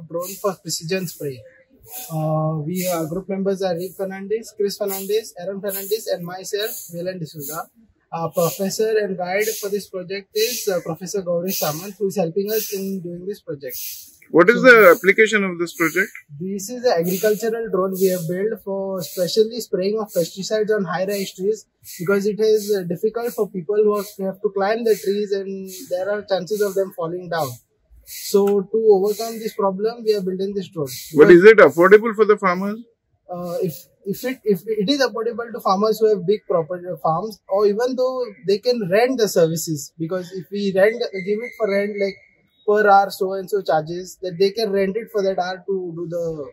drone for precision spray. Uh, we uh, group members are Rick Fernandez, Chris Fernandez, Aaron Fernandez, and myself, Vilan D'Souza. Our professor and guide for this project is uh, Professor Gauri Samant, who is helping us in doing this project. What is the application of this project? This is an agricultural drone we have built for specially spraying of pesticides on high-rise trees because it is uh, difficult for people who have to climb the trees and there are chances of them falling down. So to overcome this problem, we are building this drone. But is it affordable for the farmers? uh, if if it if it is affordable to farmers who have big property farms or even though they can rent the services because if we rent give it for rent like per hour so and so charges that they can rent it for that hour to do the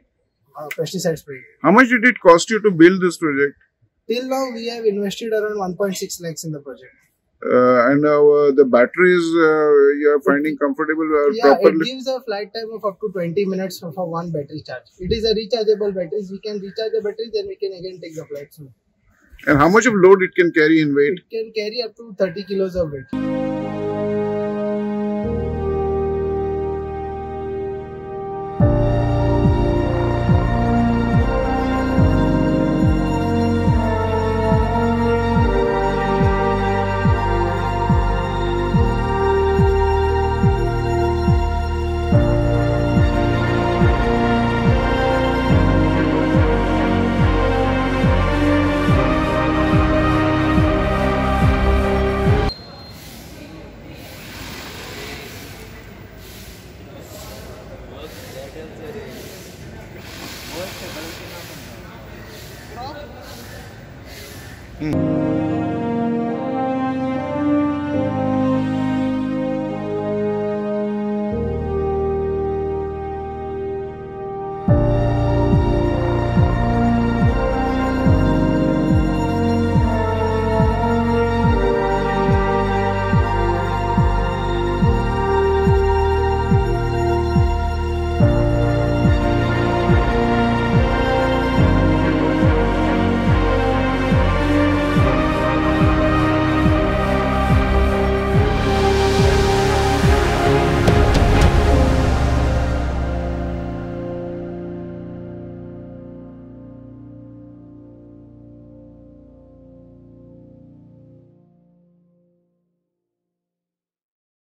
uh, pesticide spray How much did it cost you to build this project? till now we have invested around 1.6 lakhs in the project Uh, and uh, the batteries uh, you are finding comfortable uh, yeah it gives a flight time of up to 20 minutes for, for one battery charge. It is a rechargeable batteries we can recharge the battery then we can again take the flight. Soon And how much of load it can carry in weight? it can carry up to 30 kilos of weight 嗯,